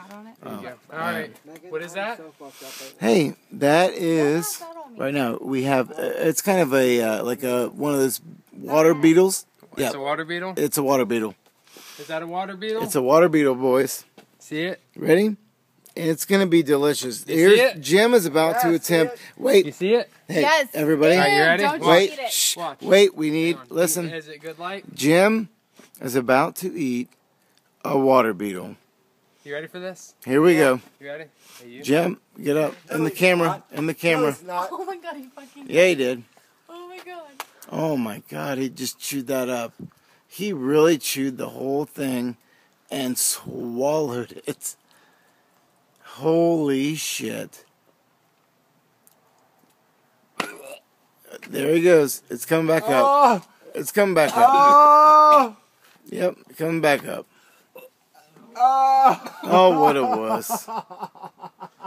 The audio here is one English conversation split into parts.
fat on it. Oh. Yeah. All right. What is that? Hey, that Don't is have fat on me. right now. We have. Uh, it's kind of a uh, like a one of those water beetles. It's Yeah. a water beetle. It's a water beetle. Is that a water beetle? It's a water beetle, boys. See it? Ready? And it's gonna be delicious. You Here's see it? Jim is about to Yeah, see attempt. it? You see it? hey, yes. everybody. Ew, Are you ready? Don't Wait, eat it. shh, Watch. wait. We need. Listen, Is it good light? Jim is about to eat a water beetle. You ready for this? Here we go. You ready? Hey, you. Jim, get up in the camera. not. In the camera. it's not. Oh my god, he fucking. Yeah, he did. Oh my god. Oh my god, he just chewed that up. He really chewed the whole thing and swallowed it. Holy shit. There he goes. It's coming back up. Oh, It's coming back up. oh, Yep, coming back up. Oh. Oh, what it was.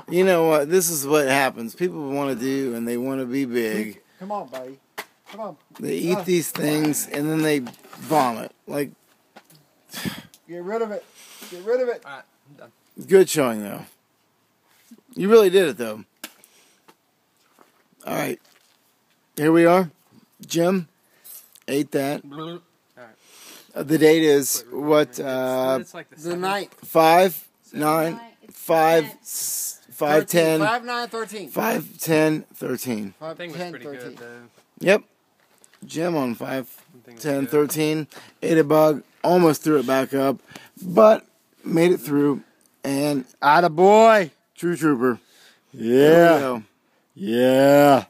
You know what? This is what happens. People want to do and they want to be big. Come on, buddy. Come on. They eat uh. these things and then they vomit. Like, Get rid of it. Get rid of it. All right. I'm done. Good showing, though. You really did it, though. All right. Here we are. Jim ate that. Blue. Uh, the date is what? Uh, it's like the, The seventh. night. five, nine, It's five, ten. s- five, 13, ten, Five, nine, thirteen. five, ten, thirteen. Five, That thing was 10, pretty 13. good though. Yep. Jim on five, That 10, good. 13. Ate a bug. Almost threw it back up, but made it through. And Atta boy. true trooper. There we Yeah. go. Yeah.